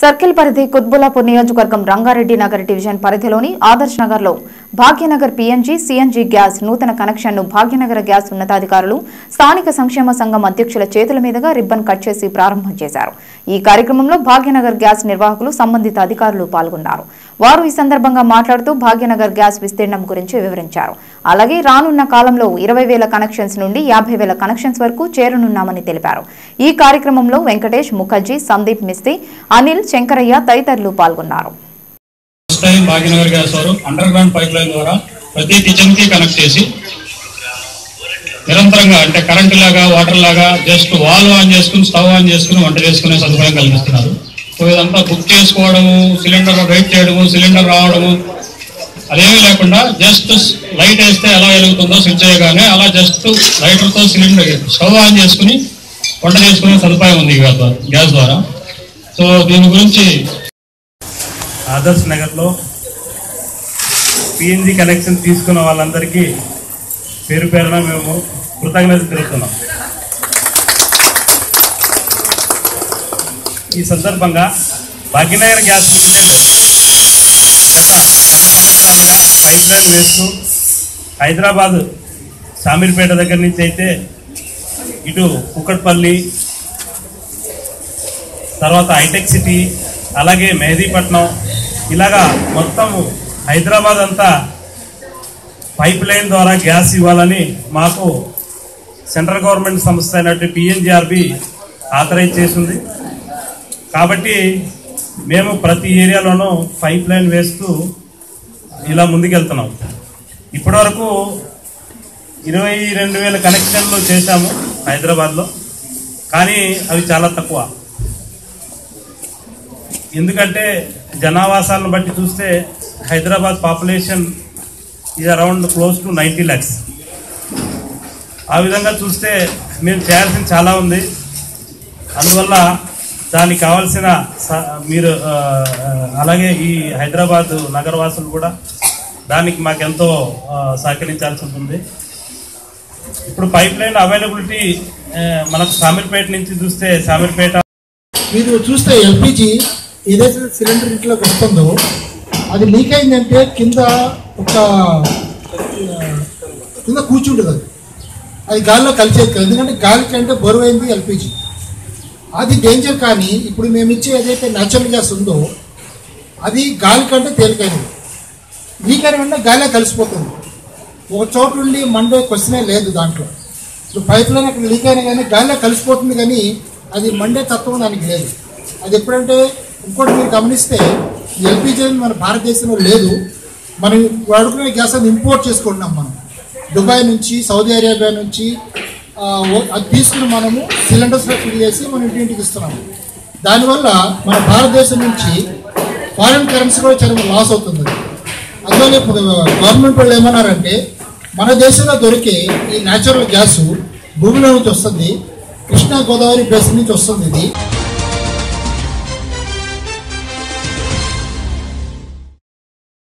Circle పరిధి కుత్బులాపూర్ నియోజకవర్గం Rangareddy Nagar division పరిధిలోని ఆదర్శ్ నగర్లో భాగ్యనగర్ పీఎన్జీ సీఎన్జీ గ్యాస్ నూతన కనెక్షన్ను భాగ్యనగర్ భాగ్యనగర గ్యాస్ ఉన్నతాధికారులు స్థానిక సంక్షేమ సంఘం అధ్యక్షుల చేతుల మీదుగా రిబ్బన్ కట్ చేసి ప్రారంభం చేశారు. ఈ కార్యక్రమంలో భాగ్యనగర్ గ్యాస్ నిర్వాహకులు సంబంధిత అధికారులు పాల్గొన్నారు. వారు ఈ సందర్భంగా మాట్లాడుతూ భాగ్యనగర్ గ్యాస్ విస్తీర్ణం గురించి వివరించారు. అలాగే రానున్న కాలంలో ఇరవై వేల కనెక్షన్స్ నుండి యాభై వేల కనెక్షన్స్ వరకు చేరనున్నామని తెలిపారు. ఈ కార్యక్రమంలో వెంకటేష్ ముఖర్జీ సందీప్ మిస్తి అనిల్ శంకరయ్య తదితరులు పాల్గొన్నారు. భాగ్యనగర్ గ్యాస్ వారు అండర్ గ్రౌండ్ పైప్ లైన్ ద్వారా ప్రతి కిచెన్కి కనెక్ట్ చేసి నిరంతరంగా అంటే కరెంట్ లాగా వాటర్ లాగా జస్ట్ వాల్ ఆన్ చేసుకుని స్టవ్ ఆన్ చేసుకుని వంట చేసుకునే సదుపాయం కల్పిస్తున్నారు. ఇదంతా బుక్ చేసుకోవడము సిలిండర్ వెయిట్ చేయడము సిలిండర్ రావడము. అదేమీ లేకుండా జస్ట్ లైట్ వేస్తే ఎలా వెలుగుతుందో స్విచ్ చేయగానే అలా జస్ట్ లైటర్తో సిలిండర్ స్టవ్ ఆన్ చేసుకుని వంట చేసుకునే సదుపాయం ఉంది ఈ గ్యాస్ ద్వారా గ్యాస్ ద్వారా. సో దీని గురించి ఆదర్శ్ నగర్లో పిఎన్జి కనెక్షన్ తీసుకున్న వాళ్ళందరికీ పేరు పేరున మేము కృతజ్ఞత తెలుపుతున్నాం. ఈ సందర్భంగా భాగ్యనగర్ గ్యాస్ లిమిటెడ్ గత పది సంవత్సరాలుగా పైప్ లైన్ వేస్తూ హైదరాబాద్ షామీర్పేట దగ్గర నుంచి అయితే ఇటు కుక్కట్పల్లి తర్వాత హైటెక్ సిటీ అలాగే మెహదీపట్నం ఇలాగా మొత్తం హైదరాబాద్ అంతా పైప్ లైన్ ద్వారా గ్యాస్ ఇవ్వాలని మాకు సెంట్రల్ గవర్నమెంట్ సంస్థ అయినట్టు పిఎన్జిఆర్బి ఆథరైజ్ చేసింది. కాబట్టి మేము ప్రతి ఏరియాలోనూ పైప్ లైన్ వేస్తూ ఇలా ముందుకెళ్తున్నాం. ఇప్పటివరకు ఇరవై రెండు వేల కనెక్షన్లు చేశాము హైదరాబాద్లో. కానీ అవి చాలా తక్కువ. ఎందుకంటే జనావాసాలను బట్టి చూస్తే హైదరాబాద్ పాపులేషన్ ఇది around close to ninety lakhs. ఆ విధంగా చూస్తే మేము చేయాల్సింది చాలా ఉంది. అందువల్ల దానికి కావాల్సిన స- మీరు అలాగే ఈ హైదరాబాద్ నగరవాసులు కూడా దానికి మాకెంతో సహకరించాల్సి ఉంటుంది. ఇప్పుడు పైప్ లైన్ అవైలబిలిటీ మనకు సామీర్పేట నుంచి చూస్తే సామీర్పేట మీరు చూస్తే ఎల్పిజి ఏదైతే సిలిండర్ ఇంట్లోకి వస్తుందో అది లీక్ అయిందంటే కింద ఒక కింద కూర్చుంటుంది అది. అది గాలిలో కలిసేది కాదు. ఎందుకంటే గాలికి అంటే బరువు అయింది ఎల్పిజి. అది డేంజర్ కానీ ఇప్పుడు మేము ఇచ్చే ఏదైతే న్యాచురల్ గ్యాస్ ఉందో అది గాలి కంటే తేలికైనది. లీక్ అయిన వెంటనే గాలిలో కలిసిపోతుంది. ఒక చోటు నుండి మండే క్వశ్చనే లేదు దాంట్లో. ఇప్పుడు పైప్ లైన్ అక్కడ లీక్ అయినా కానీ గాలిలో కలిసిపోతుంది కానీ అది మండే తత్వం దానికి లేదు. అది ఎప్పుడంటే ఇంకోటి మీరు గమనిస్తే ఎల్పిజి అనేది మన భారతదేశంలో లేదు. మనం వాడుకునే గ్యాస్ అది ఇంపోర్ట్ చేసుకుంటున్నాం మనం. దుబాయ్ నుంచి సౌదీ అరేబియా నుంచి అది తీసుకుని మనము సిలిండర్స్లో ఫిల్ చేసి మనం ఇంటింటికి ఇస్తున్నాము దానివల్ల మన భారతదేశం నుంచి ఫారిన్ కరెన్సీ కూడా చాలా లాస్ అవుతుంది. అందువల్ల ఇప్పుడు గవర్నమెంట్ వాళ్ళు ఏమన్నారంటే మన దేశంలో దొరికే ఈ న్యాచురల్ గ్యాస్ భూమిలో నుంచి వస్తుంది కృష్ణా గోదావరి బేస్ నుంచి వస్తుంది ఇది.